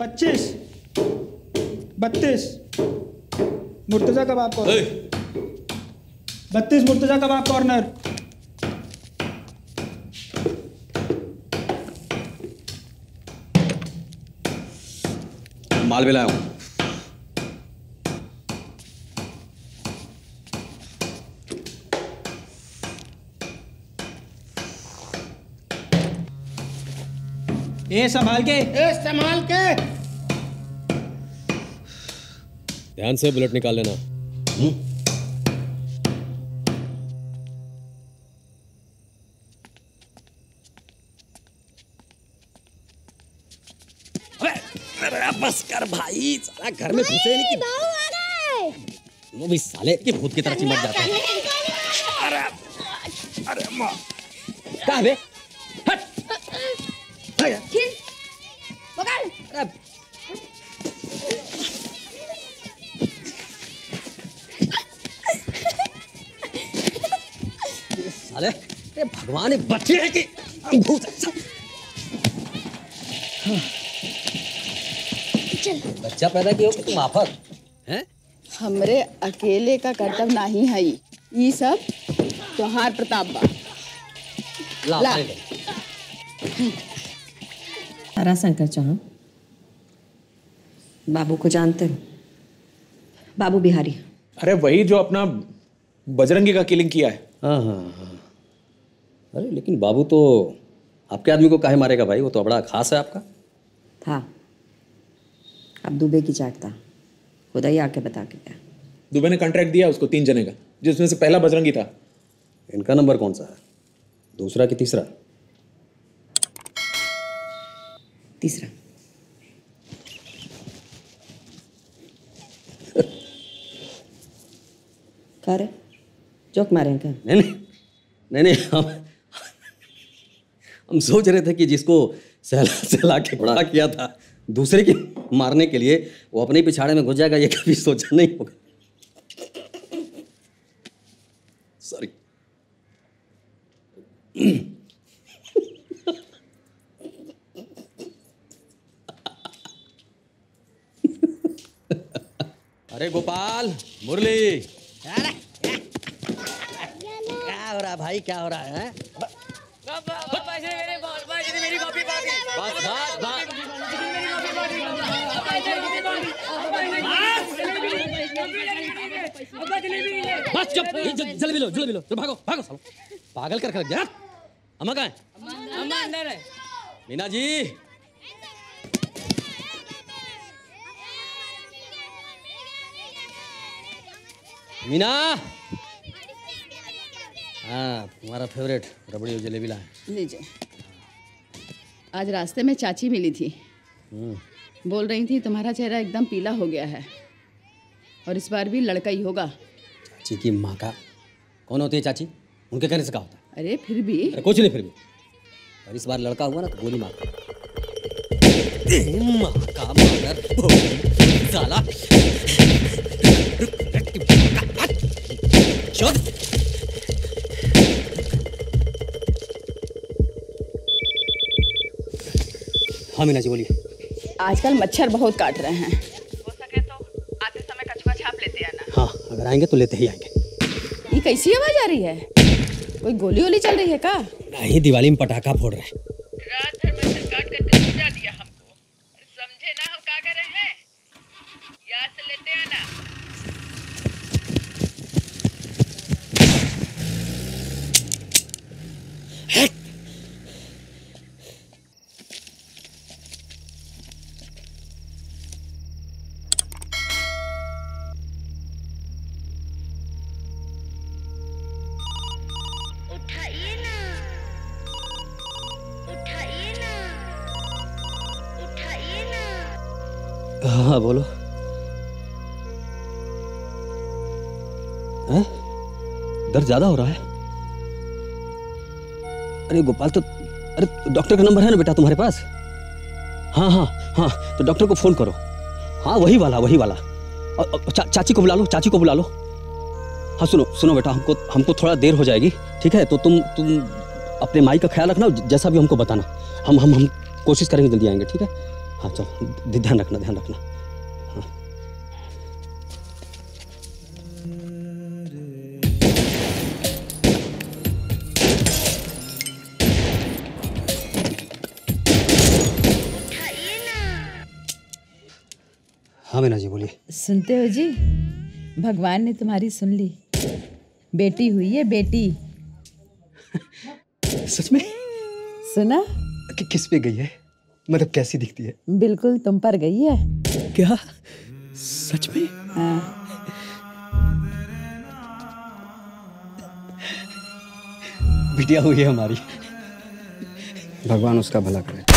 पच्चीस। बत्तीस। मुर्तजा कबाब कॉर्नर बत्तीस मुर्तजा कबाब कॉर्नर माल भी लाया हूँ। ए संभाल के। ए संभाल के। ध्यान से बुलेट निकाल लेना। बस कर भाई साला घर में घुसे नहीं कि वो भी साले के भूत की तरह चिमट जाता है। अरे अरे माँ। कहाँ बे? हट अरे ये भगवान बच्चे हैं कि भूत बच्चा पैदा किया हो कि तुम आफत हैं हमरे अकेले का कर्तव्य नहीं है ई सब त्योहार प्रताप बा। ला, ला। पानी दे। ताराशंकर चौहान। बाबू को जानते हो? बाबू बिहारी। अरे वही जो अपना बजरंगी का किलिंग किया है। हाँ हाँ हाँ। अरे लेकिन बाबू तो आपके आदमी को काहे मारेगा भाई? वो तो बड़ा खास है आपका। था। अब दुबे की चाट था। खुदा ही आके बता के गया। दुबे ने कॉन्ट्रैक्ट दिया उसको तीन जने का जिसमें से पहला बजरंगी था। इनका नंबर कौन सा है? दूसरा कि तीसरा? तीसरा। कह रहे मारे क्या? नहीं नहीं नहीं हम हम सोच रहे थे कि जिसको सहला सहला के बड़ा किया था, दूसरे के मारने के लिए वो अपने पिछाड़े में घुस जाएगा, ये कभी सोचा नहीं होगा। सॉरी अरे गोपाल मुरली। क्या हो रहा भाई क्या हो रहा है? बस बस बस बस चुप जल- जल्दी लो जल्दी लो भागो भागो सालो। पागल कर कर गया अम्मा कहाँ है? मीना जी मीना? हाँ तुम्हारा फेवरेट रबड़ी और जलेबी लाए। लीजिए। आज रास्ते में चाची मिली थी। बोल रही थी तुम्हारा चेहरा एकदम पीला हो गया है और इस बार भी लड़का ही होगा। चाची की माँ का? कौन होती है चाची? उनके कहने से कहा होता है। अरे फिर भी। अरे कुछ नहीं फिर भी। और इस बार लड़का हुआ ना तो गोली मार माँ का साला। चुप हाँ मीना जी बोलिए। आजकल मच्छर बहुत काट रहे हैं। हो सके तो आते समय कछुआ छाप लेते आना। हाँ अगर आएँगे तो लेते ही आएँगे। ये कैसी आवाज़ आ रही है? कोई गोली वोली चल रही है का? नहीं दिवाली में पटाखा फोड़ रहे हैं। रात भर मच्छर काट करके सुझा दिया हमको समझे ना हम का कर रहे हैं याद से लेते आना हाँ बोलो। हैं? दर्द ज़्यादा हो रहा है? अरे गोपाल तो अरे डॉक्टर का नंबर है ना बेटा तुम्हारे पास? हाँ हाँ हाँ तो डॉक्टर को फ़ोन करो। हाँ वही वाला वही वाला। और, चा, चाची को बुला लो चाची को बुला लो। हाँ सुनो सुनो बेटा हमको हमको थोड़ा देर हो जाएगी ठीक है? तो तुम तुम अपने माई का ख्याल रखना जैसा भी हमको बताना। हम हम हम कोशिश करेंगे जल्दी आएँगे ठीक है? हाँ चलो ध्यान रखना ध्यान रखना। हाँ मीना जी बोलिए। सुनते हो जी? भगवान ने तुम्हारी सुन ली। बेटी हुई है बेटी। सच में? सुना? कि किस पे गई है? मतलब कैसी दिखती है? बिल्कुल तुम पर गई है। क्या? सच में? हाँ। बिटिया हुई है हमारी। भगवान उसका भला करे।